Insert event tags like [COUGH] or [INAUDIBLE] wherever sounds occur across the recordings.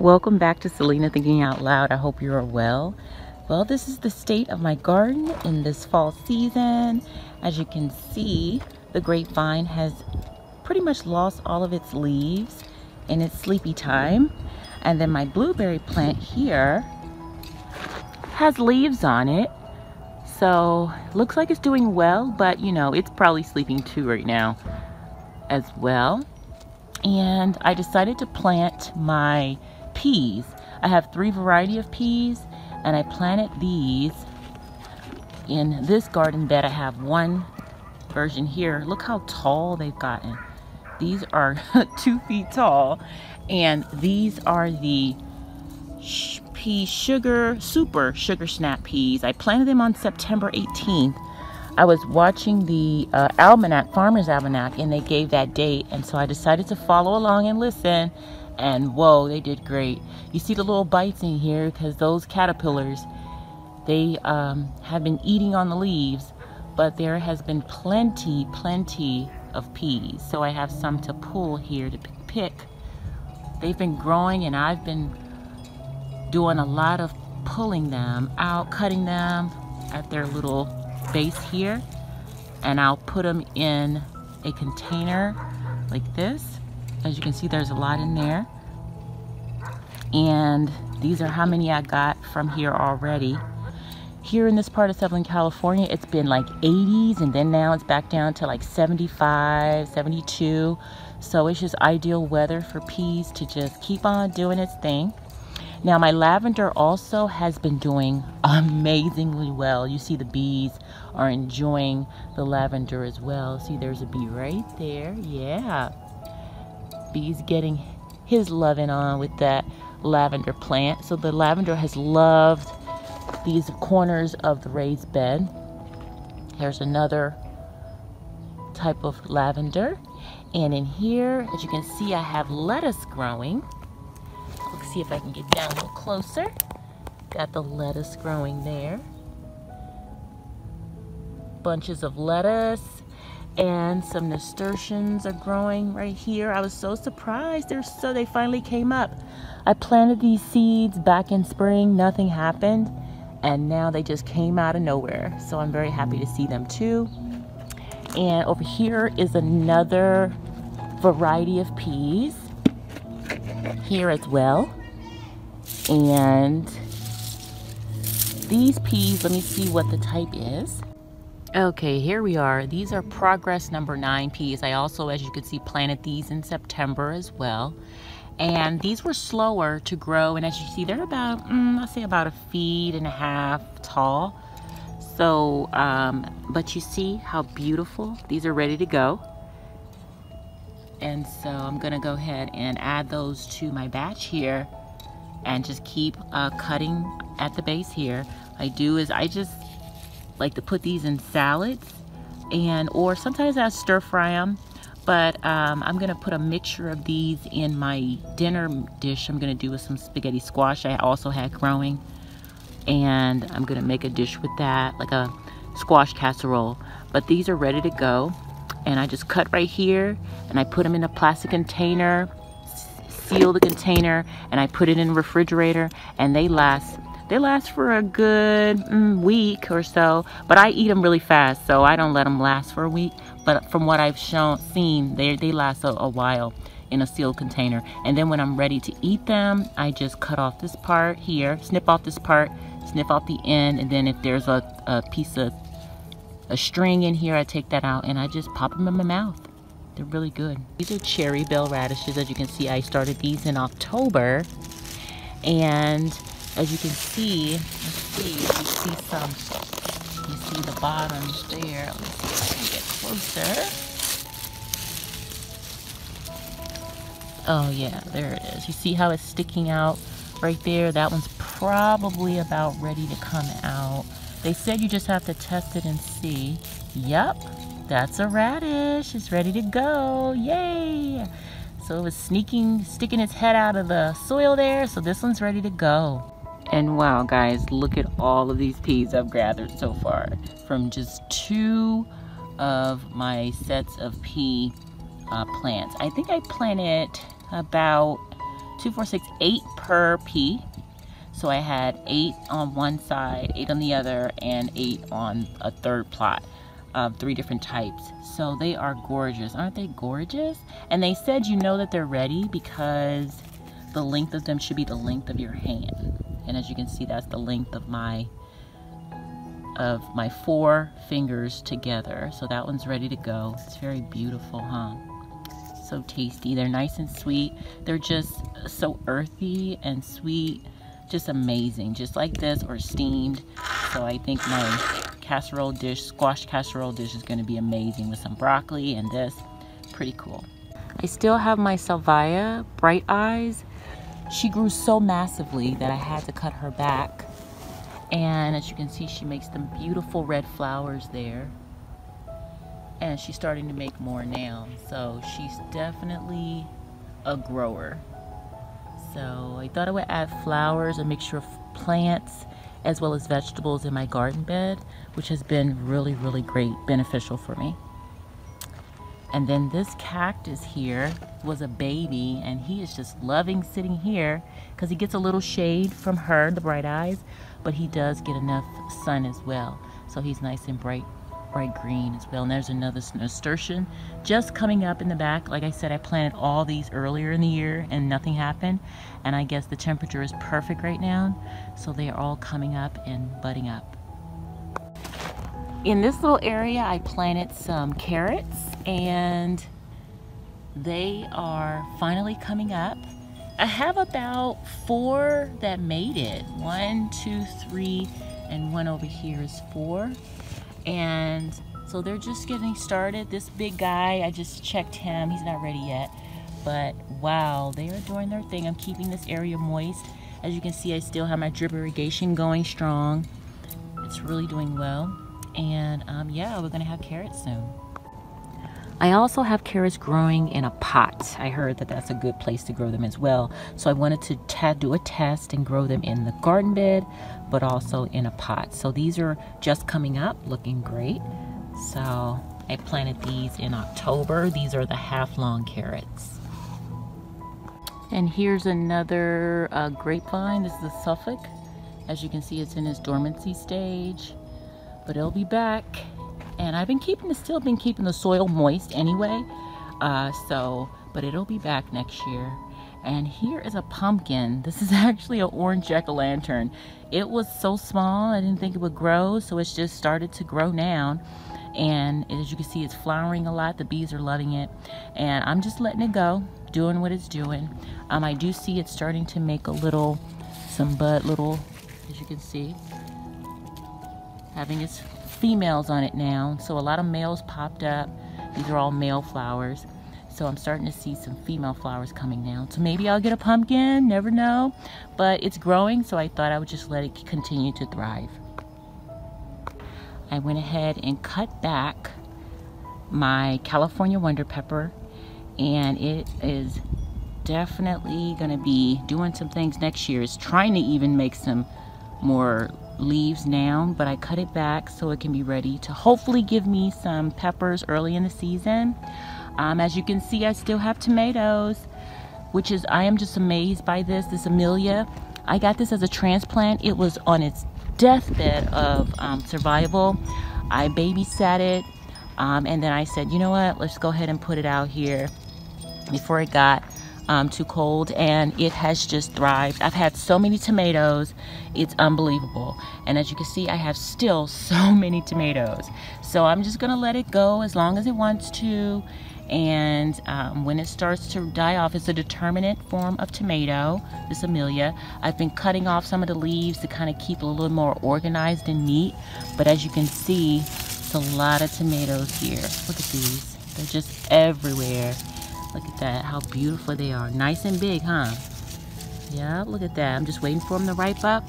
Welcome back to Selena Thinking Out Loud. I hope you are well. Well, this is the state of my garden in this fall season. As you can see, the grapevine has pretty much lost all of its leaves in its sleepy time. And then my blueberry plant here has leaves on it. So looks like it's doing well, but you know, it's probably sleeping too right now as well. And I decided to plant my peas. I have three variety of peas and I planted these in this garden bed. I have one version here. Look how tall they've gotten. These are [LAUGHS] two feet tall and these are the pea sugar, super sugar snap peas. I planted them on September 18th. I was watching the uh, almanac, Farmer's Almanac, and they gave that date. And so I decided to follow along and listen and whoa they did great you see the little bites in here because those caterpillars they um, have been eating on the leaves but there has been plenty plenty of peas so I have some to pull here to pick they've been growing and I've been doing a lot of pulling them out cutting them at their little base here and I'll put them in a container like this as you can see, there's a lot in there. And these are how many I got from here already. Here in this part of Southern California, it's been like 80s and then now it's back down to like 75, 72. So it's just ideal weather for peas to just keep on doing its thing. Now my lavender also has been doing [LAUGHS] amazingly well. You see the bees are enjoying the lavender as well. See there's a bee right there. Yeah. Bees getting his loving on with that lavender plant. So the lavender has loved these corners of the raised bed. Here's another type of lavender. And in here, as you can see, I have lettuce growing. Let's see if I can get down a little closer. Got the lettuce growing there. Bunches of lettuce and some nasturtiums are growing right here. I was so surprised. They're so they finally came up. I planted these seeds back in spring, nothing happened, and now they just came out of nowhere. So I'm very happy to see them too. And over here is another variety of peas here as well. And these peas, let me see what the type is. Okay, here we are. These are progress number nine peas. I also, as you can see, planted these in September as well. And these were slower to grow. And as you see, they're about, mm, say about a feet and a half tall. So, um, but you see how beautiful? These are ready to go. And so I'm gonna go ahead and add those to my batch here and just keep uh, cutting at the base here. I do is I just like to put these in salads and or sometimes I stir fry them but um, I'm gonna put a mixture of these in my dinner dish I'm gonna do with some spaghetti squash I also had growing and I'm gonna make a dish with that like a squash casserole but these are ready to go and I just cut right here and I put them in a plastic container seal the container and I put it in the refrigerator and they last they last for a good mm, week or so, but I eat them really fast, so I don't let them last for a week. But from what I've shown, seen, they, they last a, a while in a sealed container. And then when I'm ready to eat them, I just cut off this part here, snip off this part, snip off the end, and then if there's a, a piece of a string in here, I take that out and I just pop them in my mouth. They're really good. These are Cherry Belle radishes. As you can see, I started these in October. And as you can see, let's see, you see some, you see the bottoms there. Closer. Oh yeah, there it is. You see how it's sticking out right there? That one's probably about ready to come out. They said you just have to test it and see. Yep, that's a radish. It's ready to go. Yay! So it was sneaking, sticking its head out of the soil there. So this one's ready to go. And wow, guys, look at all of these peas I've gathered so far from just two of my sets of pea uh, plants. I think I planted about two, four, six, eight per pea. So I had eight on one side, eight on the other, and eight on a third plot of three different types. So they are gorgeous. Aren't they gorgeous? And they said you know that they're ready because the length of them should be the length of your hand. And as you can see, that's the length of my of my four fingers together. So that one's ready to go. It's very beautiful, huh? So tasty. They're nice and sweet. They're just so earthy and sweet. Just amazing. Just like this or steamed. So I think my casserole dish, squash casserole dish is going to be amazing with some broccoli and this. Pretty cool. I still have my Salvia Bright Eyes. She grew so massively that I had to cut her back. And as you can see, she makes some beautiful red flowers there. And she's starting to make more now. So she's definitely a grower. So I thought I would add flowers, a mixture of plants, as well as vegetables in my garden bed, which has been really, really great, beneficial for me. And then this cactus here was a baby and he is just loving sitting here because he gets a little shade from her, the bright eyes, but he does get enough sun as well. So he's nice and bright bright green as well. And there's another nasturtium just coming up in the back. Like I said, I planted all these earlier in the year and nothing happened. And I guess the temperature is perfect right now. So they are all coming up and budding up. In this little area, I planted some carrots and they are finally coming up. I have about four that made it. One, two, three, and one over here is four. And so they're just getting started. This big guy I just checked him. He's not ready yet. But wow they are doing their thing. I'm keeping this area moist. As you can see I still have my drip irrigation going strong. It's really doing well and um, yeah we're gonna have carrots soon I also have carrots growing in a pot. I heard that that's a good place to grow them as well. So I wanted to do a test and grow them in the garden bed, but also in a pot. So these are just coming up, looking great. So I planted these in October. These are the half long carrots. And here's another uh, grapevine. This is a Suffolk. As you can see, it's in its dormancy stage, but it'll be back. And I've been keeping still been keeping the soil moist anyway uh, so but it'll be back next year. And here is a pumpkin. This is [LAUGHS] actually an orange jack-o'-lantern. It was so small I didn't think it would grow so it's just started to grow now. And as you can see it's flowering a lot. The bees are loving it. And I'm just letting it go doing what it's doing. Um, I do see it starting to make a little some bud little as you can see having its females on it now. So a lot of males popped up. These are all male flowers. So I'm starting to see some female flowers coming now. So maybe I'll get a pumpkin, never know. But it's growing, so I thought I would just let it continue to thrive. I went ahead and cut back my California Wonder Pepper and it is definitely going to be doing some things next year. It's trying to even make some more leaves now, but I cut it back so it can be ready to hopefully give me some peppers early in the season. Um, as you can see, I still have tomatoes, which is, I am just amazed by this, this Amelia. I got this as a transplant. It was on its deathbed of um, survival. I babysat it, um, and then I said, you know what, let's go ahead and put it out here before it got um, too cold and it has just thrived. I've had so many tomatoes, it's unbelievable. And as you can see, I have still [LAUGHS] so many tomatoes. So I'm just gonna let it go as long as it wants to. And um, when it starts to die off, it's a determinate form of tomato, this Amelia. I've been cutting off some of the leaves to kind of keep it a little more organized and neat. But as you can see, it's a lot of tomatoes here. Look at these. They're just everywhere. Look at that, how beautiful they are. Nice and big, huh? Yeah, look at that. I'm just waiting for them to ripe up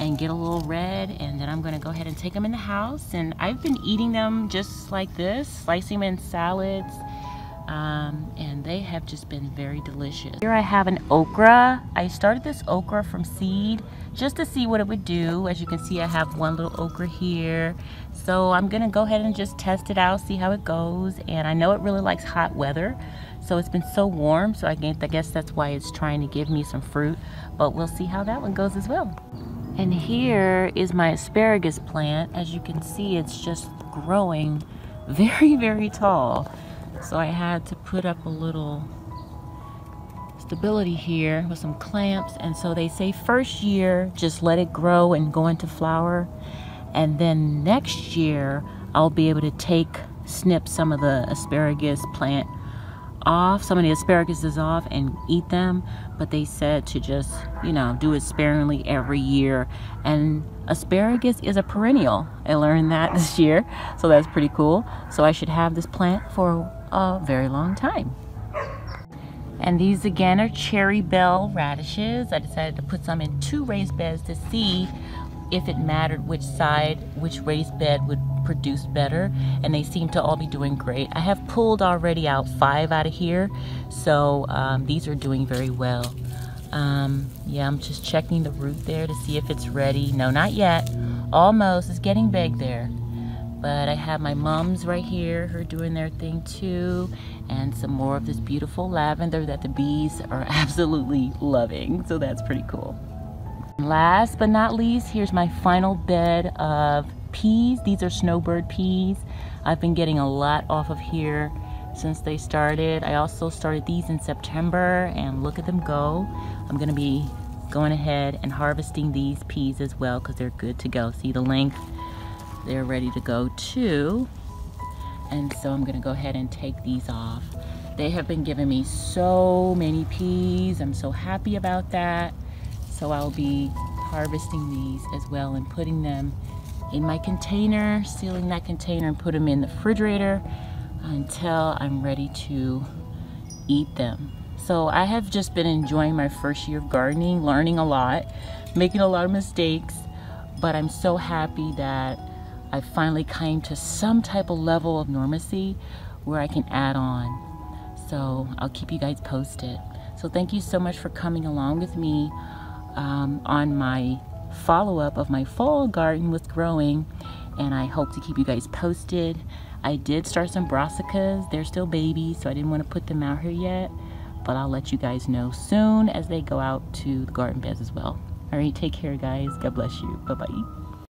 and get a little red and then I'm gonna go ahead and take them in the house and I've been eating them just like this, slicing them in salads, Um, and they have just been very delicious. Here I have an okra. I started this okra from seed just to see what it would do. As you can see, I have one little okra here. So I'm gonna go ahead and just test it out, see how it goes. And I know it really likes hot weather. So it's been so warm, so I guess that's why it's trying to give me some fruit. But we'll see how that one goes as well. And here is my asparagus plant. As you can see, it's just growing [LAUGHS] very, very tall. So I had to put up a little stability here with some clamps. And so they say first year, just let it grow and go into flower. And then next year, I'll be able to take, snip some of the asparagus plant off, some of the asparagus is off and eat them. But they said to just, you know, do it sparingly every year. And asparagus is a perennial. I learned that [LAUGHS] this year. So that's pretty cool. So I should have this plant for a very long time. And these again are Cherry Belle radishes. I decided to put some in two raised beds to see if it mattered which side, which raised bed would produce better. And they seem to all be doing great. I have pulled already out five out of here. So um, these are doing very well. Um, yeah, I'm just checking the root there to see if it's ready. No, not yet. Almost. It's getting big there. But I have my mums right here, her doing their thing too, and some more of this beautiful lavender that the bees are [LAUGHS] absolutely loving. So that's pretty cool. Last but not least, here's my final bed of peas. These are snowbird peas. I've been getting a lot off of here since they started. I also started these in September and look at them go. I'm gonna be going ahead and harvesting these peas as well because they're good to go. See the length they're ready to go too. And so I'm gonna go ahead and take these off. They have been giving me so many peas. I'm so happy about that. So I'll be harvesting these as well and putting them in my container, sealing that container and put them in the refrigerator until I'm ready to eat them. So I have just been enjoying my first year of gardening, learning a lot, making a lot of mistakes, but I'm so happy that I finally came to some type of level of normacy where I can add on. So I'll keep you guys posted. So thank you so much for coming along with me um, on my follow-up of my fall garden with growing and I hope to keep you guys posted. I did start some brassicas. They're still babies, so I didn't want to put them out here yet, but I'll let you guys know soon as they go out to the garden beds as well. All right, take care, guys. God bless you. Bye-bye.